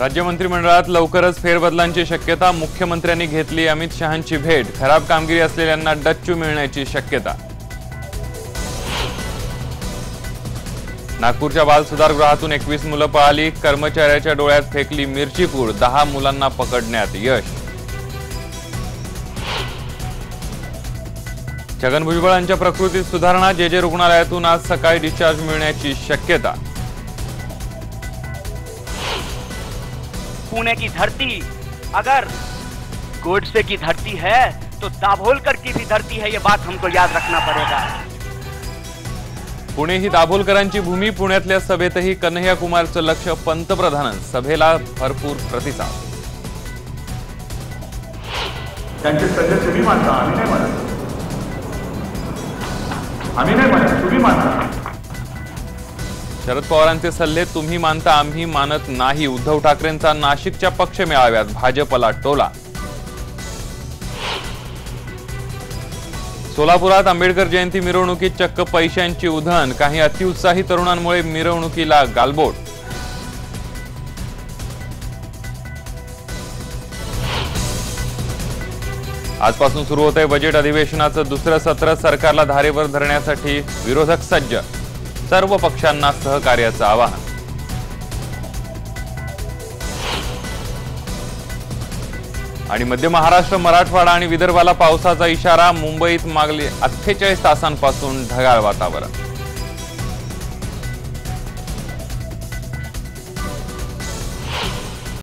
राज्य मंत्रिमंडळात लवकरच फेरबदलांची शक्यता मुख्यमंत्र्यांनी घेतली. अमित शहांची भेट खराब कामगिरी असलेल्यांना डच्चू मिळण्याची शक्यता. नागपूरच्या बाल सुधारगृहातून एकवीस मुलं पळाली. कर्मचाऱ्याच्या डोळ्यात फेकली मिरचीपूर दहा मुलांना पकडण्यात यश. छगन भुजबळांच्या प्रकृतीत सुधारणा जे जे रुग्णालयातून आज सकाळी डिस्चार्ज मिळण्याची शक्यता. पुणे की धरती। अगर गोडसे की धरती है तो दाभोलकर की भी धरती है ये बात हमको याद रखना पड़ेगा। पुणे ही दाभोलकरांची भूमी पुण्यातल्या सभेतही कन्हैया कुमारचं लक्ष पंतप्रधान सभेला भरपूर प्रतिसाद. त्यांचे सल्ले तुम्ही मानता आम्ही नाही मानत. आम्ही नाही मानत तुम्ही मानता. शरद पवारांचे सल्ले तुम्ही मानता आम्ही मानत नाही. उद्धव ठाकरेंचा नाशिकच्या पक्ष मेळाव्यात भाजपला टोला. सोलापुरात आंबेडकर जयंती मिरवणुकीत चक्क पैशांची उधन काही अतिउत्साही तरुणांमुळे मिरवणुकीला गालबोट. आजपासून सुरू होत आहे बजेट अधिवेशनाचं दुसरं सत्र. सरकारला धारेवर धरण्यासाठी विरोधक सज्ज सर्व पक्षांना सहकार्याचं आवाहन. आणि मध्य महाराष्ट्र मराठवाडा आणि विदर्भाला पावसाचा इशारा मुंबईत मागले अठ्ठेचाळीस तासांपासून ढगाळ वातावरण.